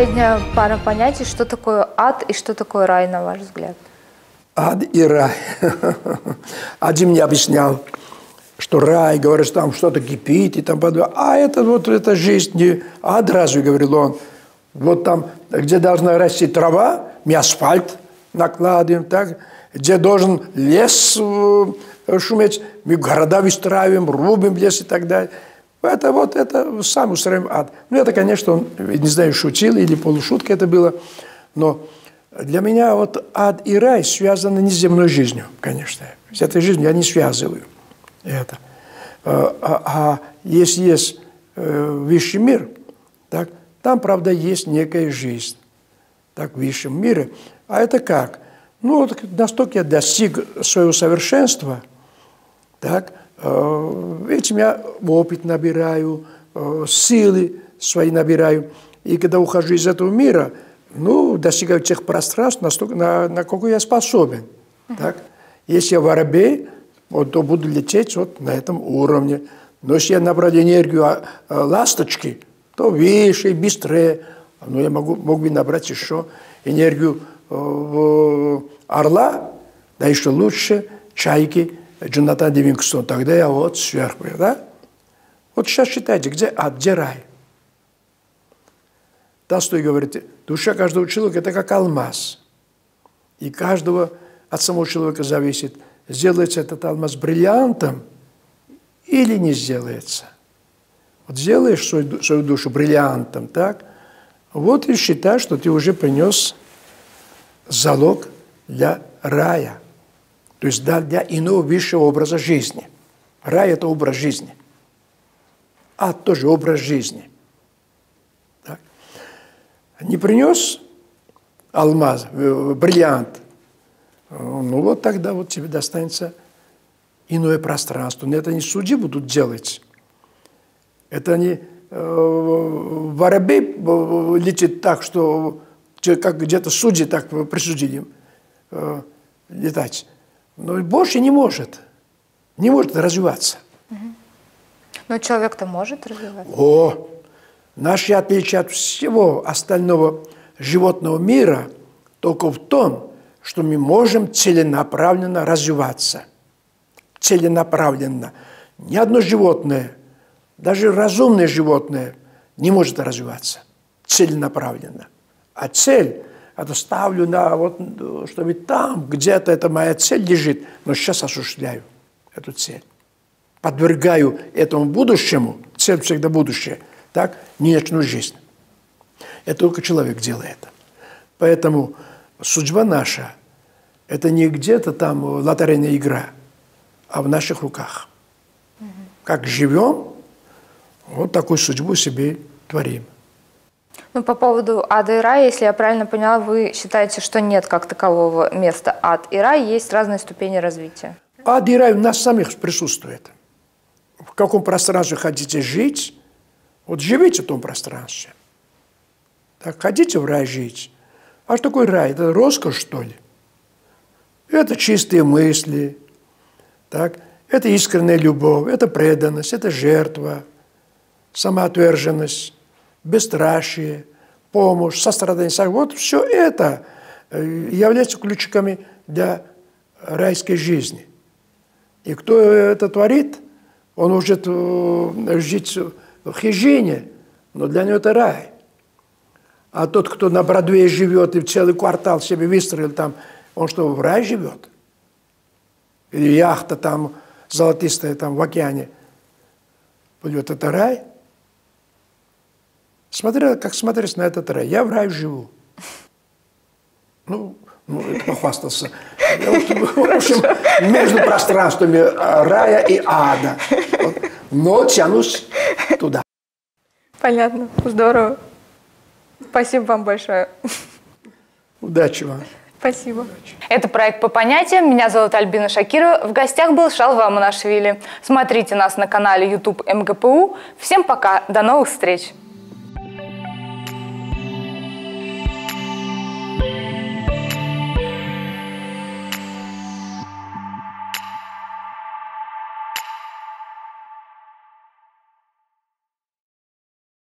последняя пара понятий, что такое ад и что такое рай, на ваш взгляд? Ад и рай. Один мне объяснял, что рай, говоришь, там что-то кипит и там подобное. А это вот эта жизнь не ад разве, говорил он. Вот там, где должна расти трава, мы асфальт накладываем, так, где должен лес э, шуметь, мы города выстраиваем, рубим лес и так далее. Это вот, это сам устраиваем ад. Ну, это, конечно, он, не знаю, шутил или полушутка это было, но для меня вот ад и рай связаны не с земной жизнью, конечно. С этой жизнью я не связываю это. А, а, а если есть э, высший мир, так, там, правда, есть некая жизнь, так, в высшем мире. А это как? Ну, вот настолько я достиг своего совершенства, так, Э, этим я опыт набираю, э, силы свои набираю. И когда ухожу из этого мира, ну, достигаю тех пространств, настолько, на, на какой я способен. Так? Если я воробей, вот, то буду лететь вот на этом уровне. Но если я набрал энергию а, а, ласточки, то выше, быстрее. Но я могу, мог бы набрать еще энергию э, орла, да еще лучше, чайки – Джонатан Ливингстон, тогда я вот сверху, да? Вот сейчас считайте, где ад, где рай? Толстой говорит, душа каждого человека – это как алмаз. И каждого от самого человека зависит, сделается этот алмаз бриллиантом или не сделается. Вот сделаешь свою, свою душу бриллиантом, так? Вот и считай, что ты уже принес залог для рая – то есть для иного высшего образа жизни. Рай – это образ жизни. Ад – тоже образ жизни. Так. Не принес алмаз, э, бриллиант, ну вот тогда вот тебе достанется иное пространство. Но это не судьи будут делать. Это не э, воробей э, летит так, что как где-то судьи так присудили летать. Но больше не может. Не может развиваться. Но человек-то может развиваться. О, наши отличие от всего остального животного мира только в том, что мы можем целенаправленно развиваться. Целенаправленно. Ни одно животное, даже разумное животное, не может развиваться целенаправленно. А цель это ставлю на вот, чтобы там где-то эта моя цель лежит, но сейчас осуществляю эту цель. Подвергаю этому будущему, цель всегда будущее, так, нечную жизнь. Это только человек делает. Поэтому судьба наша – это не где-то там лотерейная игра, а в наших руках. Как живем, вот такую судьбу себе творим. Ну, по поводу ада и рая, если я правильно поняла, вы считаете, что нет как такового места ад и рай, есть разные ступени развития. Ад и рай в нас самих присутствует. В каком пространстве хотите жить, вот живите в том пространстве. Так, хотите в рай жить. А что такое рай? Это роскошь, что ли? Это чистые мысли, так? это искренняя любовь, это преданность, это жертва, самоотверженность бесстрашие, помощь, сострадание. Вот все это э, является ключиками для райской жизни. И кто это творит, он может э, жить в хижине, но для него это рай. А тот, кто на Бродвее живет и целый квартал себе выстроил там, он что, в рай живет? Или яхта там золотистая там в океане плывет, это рай? Смотря, как смотреть на этот рай. Я в рай живу. Ну, ну это похвастался. В общем, между пространствами рая и ада. Вот. Но тянусь туда. Понятно. Здорово. Спасибо вам большое. Удачи вам. Спасибо. Это проект «По понятиям». Меня зовут Альбина Шакирова. В гостях был Шалва Манашвили. Смотрите нас на канале YouTube МГПУ. Всем пока. До новых встреч.